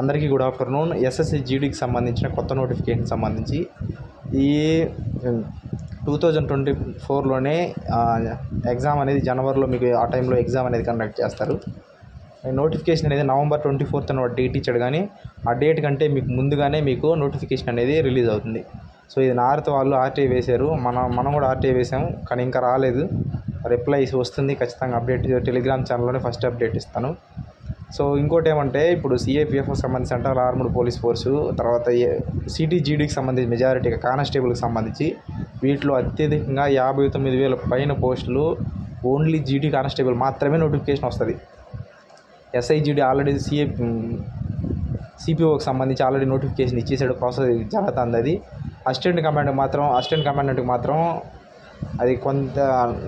అందరికీ good afternoon SSC జీడీకి సంబంధించిన కొత్త నోటిఫికేషన్ సంబంధించి ఈ టూ థౌజండ్ ట్వంటీ ఫోర్లోనే ఎగ్జామ్ అనేది జనవరిలో మీకు ఆ టైంలో ఎగ్జామ్ అనేది కండక్ట్ చేస్తారు. నోటిఫికేషన్ అనేది నవంబర్ ట్వంటీ ఫోర్త్ అని డేట్ ఇచ్చాడు కానీ ఆ డేట్ కంటే మీకు ముందుగానే మీకు నోటిఫికేషన్ అనేది రిలీజ్ అవుతుంది. సో ఇది నార్త్ వాళ్ళు ఆర్టీఐ వేశారు. మనం మనం కూడా ఆర్టీఐ వేసాము కానీ ఇంకా రాలేదు. రిప్లై వస్తుంది ఖచ్చితంగా అప్డేట్ టెలిగ్రామ్ ఛానల్లోనే ఫస్ట్ అప్డేట్ ఇస్తాను. సో ఇంకోటి ఏమంటే ఇప్పుడు సిఏపిఎఫ్ సంబంధించి సెంట్రల్ ఆర్మ్డ్ పోలీస్ ఫోర్సు తర్వాత సిటీజీడీకి సంబంధించి మెజారిటీగా కానిస్టేబుల్కి సంబంధించి వీటిలో అత్యధికంగా యాభై తొమ్మిది వేల పైన పోస్టులు ఓన్లీ జీడీ కానిస్టేబుల్ మాత్రమే నోటిఫికేషన్ వస్తుంది. ఎస్ఐజీడీ ఆల్రెడీ సిఏ సిపిఓకి సంబంధించి ఆల్రెడీ నోటిఫికేషన్ ఇచ్చేసాడు ప్రాసెస్ జరుగుతుంది అది. అసిస్టెంట్ కమాండర్ మాత్రం అసిస్టెంట్ కమాండెంట్కి మాత్రం అది కొంత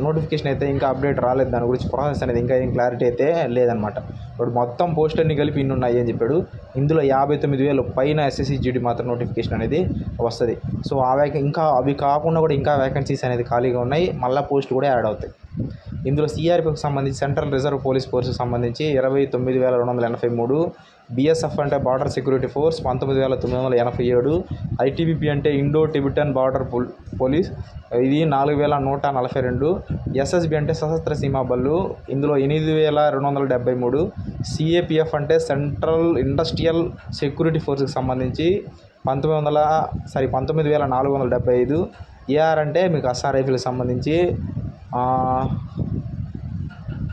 నోటిఫికేషన్ అయితే ఇంకా అప్డేట్ రాలేదు. దాని గురించి ప్రాసెస్ అనేది ఇంకా ఏం క్లారిటీ అయితే లేదనమాట ఇప్పుడు మొత్తం పోస్టులన్నీ కలిపి ఇన్ని ఉన్నాయి అని చెప్పాడు. ఇందులో యాభై తొమ్మిది వేలు పైన ఎస్ఎస్సి జీడీ మాత్రం నోటిఫికేషన్ అనేది వస్తుంది. సో ఆ వేక ఇంకా అవి కాకుండా కూడా ఇంకా వేకెన్సీస్ అనేది ఖాళీగా ఉన్నాయి. మళ్ళీ పోస్టులు కూడా యాడ్ అవుతాయి. ఇందులో సిఆర్పికి సంబంధించి సెంట్రల్ రిజర్వ్ పోలీస్ ఫోర్స్కి సంబంధించి ఇరవై తొమ్మిది వేల రెండు వందల ఎనభై మూడు బీఎస్ఎఫ్ అంటే బార్డర్ సెక్యూరిటీ ఫోర్స్ పంతొమ్మిది వేల తొమ్మిది వందల ఎనభై ఏడు ఐటీబీపీ అంటే ఇండో టిబిటన్ బార్డర్ పోలీస్ ఇది నాలుగు వేల నూట నలభై రెండు ఎస్ఎస్బి అంటే సశస్త్ర సీమా బళ్ళు ఇందులో ఎనిమిది వేల రెండు వందల డెబ్బై మూడు సిఏపిఎఫ్ అంటే సెంట్రల్ ఇండస్ట్రియల్ సెక్యూరిటీ ఫోర్స్కి సంబంధించి పంతొమ్మిది వందల సారీ పంతొమ్మిది వేల నాలుగు వందల డెబ్బై ఐదు ఏఆర్ అంటే మీకు అస్సాం రైఫిల్కి సంబంధించి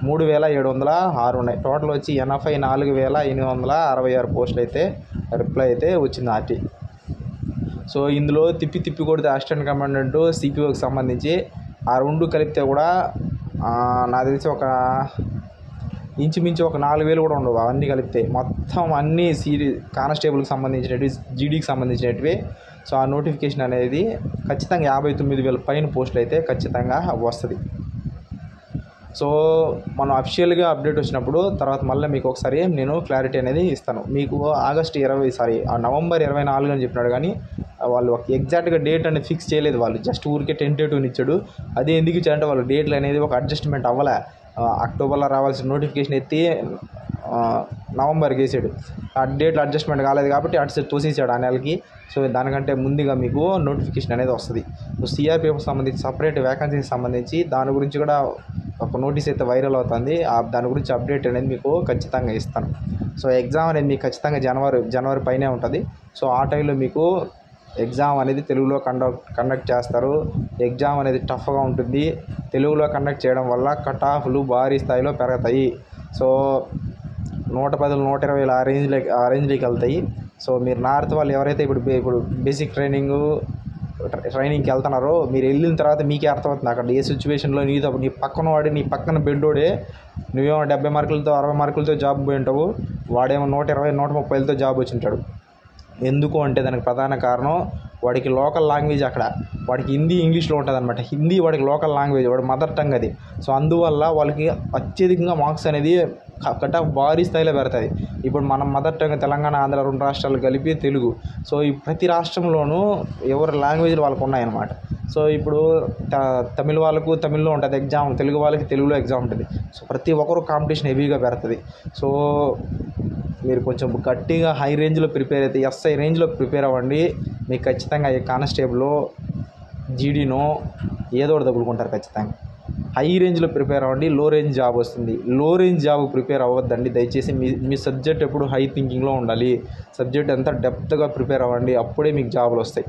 మూడు వేల ఏడు వందల ఆరు ఉన్నాయి. టోటల్ వచ్చి ఎనభై నాలుగు వేల ఎనిమిది వందల అరవై ఆరు పోస్టులు అయితే రిప్లై అయితే వచ్చింది ఆర్టీ. సో ఇందులో తిప్పి తిప్పి కొడితే అసిస్టెంట్ కమాండెంట్ సిపిఓకి సంబంధించి ఆ రెండు కలిపితే కూడా నాకు తెలిసి ఒక ఇంచుమించు ఒక నాలుగు వేలు కూడా ఉండవు. అవన్నీ కలిపితే మొత్తం అన్నీ సీరీ కానిస్టేబుల్కి సంబంధించినవి జీడీకి సంబంధించినవి సో ఆ నోటిఫికేషన్ అనేది ఖచ్చితంగా యాభై తొమ్మిది వేల పైన పోస్టులు అయితే ఖచ్చితంగా వస్తుంది. సో మనం అఫిషియల్గా అప్డేట్ వచ్చినప్పుడు తర్వాత మళ్ళీ మీకు ఒకసారి నేను క్లారిటీ అనేది ఇస్తాను. మీకు ఆగస్ట్ ఇరవై సారీ ఆ నవంబర్ ఇరవై నాలుగు అని చెప్పినాడు కానీ వాళ్ళు ఒక ఎగ్జాక్ట్గా డేట్ అనేది ఫిక్స్ చేయలేదు వాళ్ళు. జస్ట్ ఊరికే టెంటేటివ్ని ఇచ్చాడు. అదే ఎందుకు ఇచ్చారంటే వాళ్ళు డేట్లు అనేది ఒక అడ్జస్ట్మెంట్ అవ్వలే. అక్టోబర్లో రావాల్సిన నోటిఫికేషన్ ఎత్తి నవంబర్కి వేసాడు ఆ డేట్లు అడ్జస్ట్మెంట్ కాలేదు కాబట్టి అటు సైడ్ తోసేసాడు ఆ నెలకి. సో దానికంటే ముందుగా మీకు నోటిఫికేషన్ అనేది వస్తుంది. సో సిఆర్పిఎఫ్ సంబంధించి సపరేట్ వ్యాకన్సీకి సంబంధించి దాని గురించి కూడా ఒక నోటీస్ అయితే వైరల్ అవుతుంది. దాని గురించి అప్డేట్ అనేది మీకు ఖచ్చితంగా ఇస్తాను. సో ఎగ్జామ్ అనేది మీకు ఖచ్చితంగా జనవరి జనవరి పైనే ఉంటుంది. సో ఆ టైంలో మీకు ఎగ్జామ్ అనేది తెలుగులో కండక్ట్ కండక్ట్ చేస్తారు. ఎగ్జామ్ అనేది టఫ్గా ఉంటుంది. తెలుగులో కండక్ట్ చేయడం వల్ల కట్ ఆఫ్లు భారీ స్థాయిలో పెరుగుతాయి. సో నూట పదులు నూట ఇరవైలు ఆ రేంజ్లోకి ఆ రేంజ్లోకి వెళ్తాయి. సో మీరు నార్త్ వాళ్ళు ఎవరైతే ఇప్పుడు ఇప్పుడు బేసిక్ ట్రైనింగు ట్రైనింగ్కి వెళ్తున్నారో మీరు వెళ్ళిన తర్వాత మీకే అర్థమవుతుంది. అక్కడ ఏ సిచ్యువేషన్లో నీతో నీ పక్కన వాడి నీ పక్కన బెడ్డోడే నువ్వేమో డెబ్బై మార్కులతో అరవై మార్కులతో జాబ్ పోయి ఉంటావు వాడేమో నూట ఇరవై నూట ముప్పైలతో జాబ్ వచ్చి ఉంటాడు. ఎందుకు అంటే దానికి ప్రధాన కారణం వాడికి లోకల్ లాంగ్వేజ్ అక్కడ వాడికి హిందీ ఇంగ్లీష్లో ఉంటుంది అనమాట హిందీ వాడికి లోకల్ లాంగ్వేజ్ వాడి మదర్ టంగ్ అది. సో అందువల్ల వాళ్ళకి అత్యధికంగా మార్క్స్ అనేది కట్ ఆఫ్ భారీ స్థాయిలో పెడుతుంది ఇప్పుడు మనం మదర్ టంగ్ తెలంగాణ ఆంధ్ర రెండు రాష్ట్రాలు కలిపి తెలుగు. సో ఈ ప్రతి రాష్ట్రంలోనూ ఎవరి లాంగ్వేజ్లు వాళ్ళకు ఉన్నాయన్నమాట. సో ఇప్పుడు తమిళ వాళ్ళకు తమిళ్ళో ఉంటుంది ఎగ్జామ్ తెలుగు వాళ్ళకి తెలుగులో ఎగ్జామ్ ఉంటుంది. సో ప్రతి ఒక్కరు కాంపిటీషన్ హెవీగా పెడుతుంది సో మీరు కొంచెం గట్టిగా హై రేంజ్లో ప్రిపేర్ అయితే ఎస్ఐ రేంజ్లో ప్రిపేర్ అవ్వండి. మీకు ఖచ్చితంగా ఈ కానిస్టేబుల్ జీడీనో ఏదో ఒకటి తగులుకుంటారు ఖచ్చితంగా. హై రేంజ్లో ప్రిపేర్ అవ్వండి లో రేంజ్ జాబ్ వస్తుంది. లో రేంజ్ జాబ్ ప్రిపేర్ అవ్వద్దండి. దయచేసి మీ మీ సబ్జెక్ట్ ఎప్పుడు హై థింకింగ్లో ఉండాలి. సబ్జెక్ట్ ఎంత డెప్త్గా ప్రిపేర్ అవ్వండి అప్పుడే మీకు జాబులు వస్తాయి.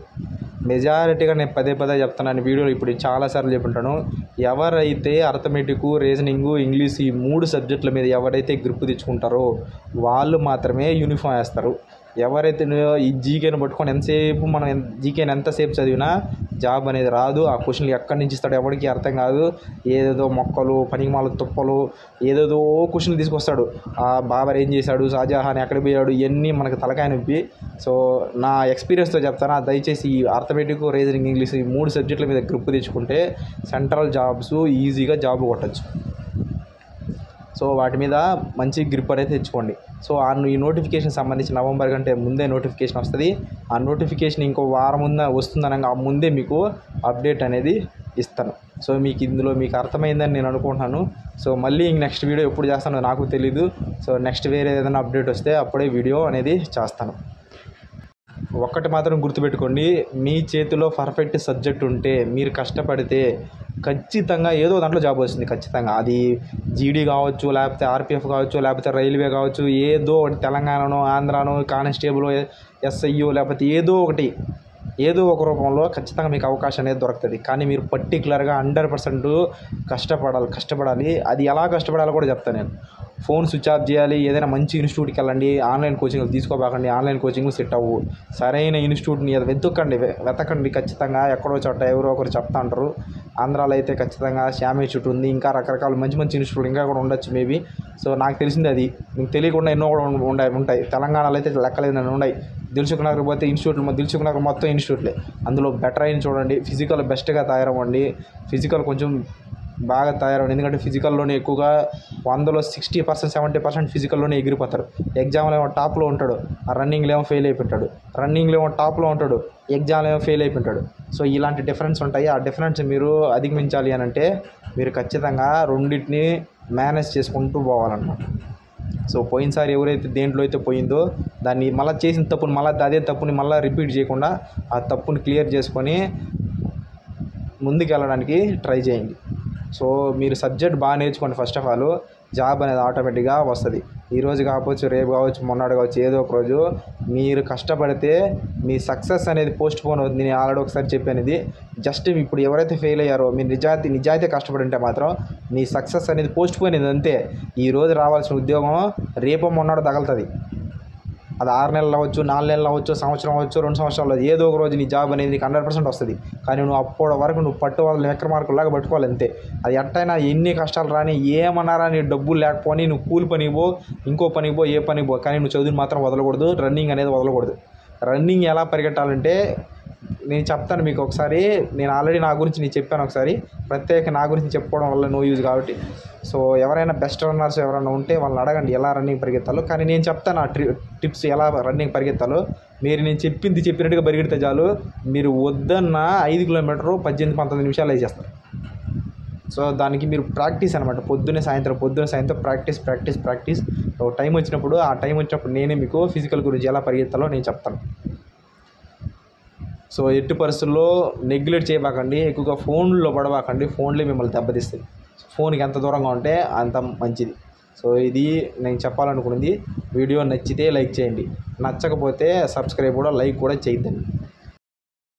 మెజారిటీగా నేను పదే పదే చెప్తున్నాను. వీడియోలో ఇప్పుడు చాలాసార్లు చెప్పుంటాను. ఎవరైతే అర్థమెటిక్ రీజనింగ్ ఇంగ్లీష్ ఈ మూడు సబ్జెక్టుల మీద ఎవరైతే గ్రిప్ తెచ్చుకుంటారో వాళ్ళు మాత్రమే యూనిఫామ్ వేస్తారు. ఎవరైతే ఈ జీకేని పట్టుకొని ఎంతసేపు మనం జీకేని ఎంతసేపు చదివినా జాబ్ అనేది రాదు. ఆ క్వశ్చన్లు ఎక్కడి నుంచి ఇస్తాడు ఎవరికి అర్థం కాదు. ఏదేదో మొక్కలు పనికిమాల తుప్పలు ఏదేదో క్వశ్చన్లు తీసుకొస్తాడు. ఆ బాబర్ ఏం చేశాడు? షాజహాన్ ఎక్కడ పోయాడు? ఇవన్నీ మనకు తలకాయ నొప్పి. సో నా ఎక్స్పీరియన్స్తో చెప్తాను? దయచేసి ఈ ఆర్థమెటిక్ రీజనింగ్ ఇంగ్లీష్ ఈ మూడు సబ్జెక్టుల మీద గ్రిప్ తెచ్చుకుంటే సెంట్రల్ జాబ్స్ ఈజీగా జాబ్ కొట్టచ్చు. సో వాటి మీద మంచి గ్రిప్ అనేది తెచ్చుకోండి. సో ఆ ఈ నోటిఫికేషన్ సంబంధించి నవంబర్ కంటే ముందే నోటిఫికేషన్ వస్తుంది. ఆ నోటిఫికేషన్ ఇంకో వారం ముందే వస్తుందనగా ముందే మీకు అప్డేట్ అనేది ఇస్తాను. సో మీకు ఇందులో మీకు అర్థమైందని నేను అనుకుంటున్నాను. సో మళ్ళీ నెక్స్ట్ వీడియో ఎప్పుడు చేస్తానో నాకు తెలీదు. సో నెక్స్ట్ వేరే ఏదైనా అప్డేట్ వస్తే అప్పుడే వీడియో అనేది చేస్తాను. ఒక్కటి మాత్రం గుర్తుపెట్టుకోండి. మీ చేతిలో పర్ఫెక్ట్ సబ్జెక్ట్ ఉంటే మీరు కష్టపడితే ఖచ్చితంగా ఏదో దాంట్లో జాబ్ వస్తుంది ఖచ్చితంగా. అది జీడీ కావచ్చు లేకపోతే ఆర్పిఎఫ్ కావచ్చు లేకపోతే రైల్వే కావచ్చు ఏదో ఒకటి తెలంగాణనో ఆంధ్రానో కానిస్టేబుల్ ఎస్ఐయో లేకపోతే ఏదో ఒకటి ఏదో ఒక రూపంలో ఖచ్చితంగా మీకు అవకాశం అనేది దొరుకుతుంది. కానీ మీరు పర్టికులర్గా హండ్రెడ్ పర్సెంట్ కష్టపడాలి కష్టపడాలి. అది ఎలా కష్టపడాలో కూడా చెప్తాను నేను. ఫోన్ స్విచ్ ఆఫ్ చేయాలి ఏదైనా మంచి ఇన్స్టిట్యూట్కి వెళ్ళండి ఆన్లైన్ కోచింగ్ తీసుకోబాకండి ఆన్లైన్ కోచింగ్ సెట్ అవ్వు. సరైన ఇన్స్టిట్యూట్ని వెతుక్కండి వెతకండి ఖచ్చితంగా ఎక్కడో చోట ఎవరో ఒకరు చెప్తా ఉంటారు. ఆంధ్రాలో అయితే ఖచ్చితంగా శ్యామ్ ఇన్స్టిట్యూట్ ఉంది. ఇంకా రకరకాల మంచి మంచి ఇన్స్టిట్యూట్ ఇంకా కూడా ఉండొచ్చు మేబీ. సో నాకు తెలిసింది అది. మీకు తెలియకుండా ఎన్నో కూడా ఉం- ఉంటాయి. తెలంగాణలో అయితే లెక్కలేదు ఉన్నాయి. దిల్సుఖ్ పోతే ఇన్స్టిట్యూట్లు దిల్సుఖ్ మొత్తం ఇన్స్టిట్యూట్లే అందులో బెటర్ అయిన చూడండి. ఫిజికల్ బెస్ట్గా తయారవ్వండి. ఫిజికల్ కొంచెం బాగా తయారవ్వండి. ఎందుకంటే ఫిజికల్లోనే ఎక్కువగా వందలో సిక్స్టీ పర్సెంట్ సెవెంటీ పర్సెంట్ ఫిజికల్లోనే ఎగిరిపోతారు ఎగ్జామ్లో ఏమో టాప్లో ఉంటాడు. ఆ రన్నింగ్లో ఏమో ఫెయిల్ అయిపోతాడు. రన్నింగ్లో ఏమో టాప్లో ఉంటాడు. ఎగ్జామ్లో ఏమో ఫెయిల్ అయిపోయింటాడు. సో ఇలాంటి డిఫరెన్స్ ఉంటాయి. ఆ డిఫరెన్స్ మీరు అధిగమించాలి అని అంటే మీరు ఖచ్చితంగా రెండింటిని మేనేజ్ చేసుకుంటూ పోవాలన్నమాట. సో పోయినసారి ఎవరైతే దేంట్లో అయితే పోయిందో దాన్ని మళ్ళీ చేసిన తప్పుని మళ్ళీ అదే తప్పుని మళ్ళీ రిపీట్ చేయకుండా ఆ తప్పుని క్లియర్ చేసుకొని ముందుకు వెళ్ళడానికి ట్రై చేయండి. సో మీరు సబ్జెక్ట్ బాగా నేర్చుకోండి ఫస్ట్ ఆఫ్ ఆల్. జాబ్ అనేది ఆటోమేటిక్గా వస్తుంది. ఈరోజు కావచ్చు రేపు కావచ్చు మొన్నటి కావచ్చు ఏదో ఒక రోజు మీరు కష్టపడితే మీ సక్సెస్ అనేది పోస్ట్ పోన్ అవుతుంది. నేను ఆల్రెడీ ఒకసారి చెప్పాను ఇది జస్ట్ ఇప్పుడు ఎవరైతే ఫెయిల్ అయ్యారో మీరు నిజాయితీ నిజాయితీ కష్టపడి ఉంటే మాత్రం మీ సక్సెస్ అనేది పోస్ట్ పోయినది అంతే. ఈ రోజు రావాల్సిన ఉద్యోగం రేపు మొన్నడు తగులుతుంది. అది ఆరు నెలలు అవ్వచ్చు నాలుగు నెలలు అవ్వచ్చు సంవత్సరం అవ్వచ్చు రెండు సంవత్సరాలు ఏదో ఒక రోజు నీ జాబ్ అనేది నీకు హండ్రెడ్ పర్సెంట్ వస్తుంది. కానీ నువ్వు అప్పటి వరకు నువ్వు పట్టు వాళ్ళు ఎక్కడ మార్కులాగా పట్టుకోవాలి అంతే. అది ఎట్టయినా ఎన్ని కష్టాలు రాని ఏమన్నారా నీ డబ్బులు లేకపోని నువ్వు కూలి పనికి పో ఇంకో పనికి పో ఏ పనికి పో. కానీ నువ్వు చదువుని మాత్రం వదలకూడదు రన్నింగ్ అనేది వదలకూడదు. రన్నింగ్ ఎలా పరిగెట్టాలంటే నేను చెప్తాను మీకు ఒకసారి. నేను ఆల్రెడీ నా గురించి నేను చెప్పాను ఒకసారి. ప్రత్యేక నా గురించి చెప్పుకోవడం వల్ల నో యూజ్ కాబట్టి. సో ఎవరైనా బెస్ట్ రన్నర్స్ ఎవరైనా ఉంటే వాళ్ళని అడగండి ఎలా రన్నింగ్ పరిగెత్తాలో. కానీ నేను చెప్తాను ఆ ట్రి టిప్స్ ఎలా రన్నింగ్ పరిగెత్తాలో. మీరు నేను చెప్పింది చెప్పినట్టుగా పరిగెడితే చాలు. మీరు వద్దన్న ఐదు కిలోమీటరు పద్దెనిమిది పంతొమ్మిది నిమిషాలు వేసేస్తారు. సో దానికి మీరు ప్రాక్టీస్ అనమాట పొద్దునే సాయంత్రం పొద్దున్న సాయంత్రం ప్రాక్టీస్ ప్రాక్టీస్ ప్రాక్టీస్ టైం వచ్చినప్పుడు ఆ టైం వచ్చినప్పుడు నేనే మీకు ఫిజికల్ గురించి ఎలా పరిగెత్తాలో నేను చెప్తాను. సో ఎట్టి పరిస్థితుల్లో నెగ్లెక్ట్ చేయబాకండి ఎక్కువగా ఫోన్లో పడబాకండి ఫోన్లే మిమ్మల్ని దెబ్బతీస్తాయి. ఫోన్కి ఎంత దూరంగా ఉంటే అంత మంచిది. సో ఇది నేను చెప్పాలనుకున్నది వీడియో నచ్చితే లైక్ చేయండి. నచ్చకపోతే సబ్స్క్రైబ్ కూడా లైక్ కూడా చేయద్దండి.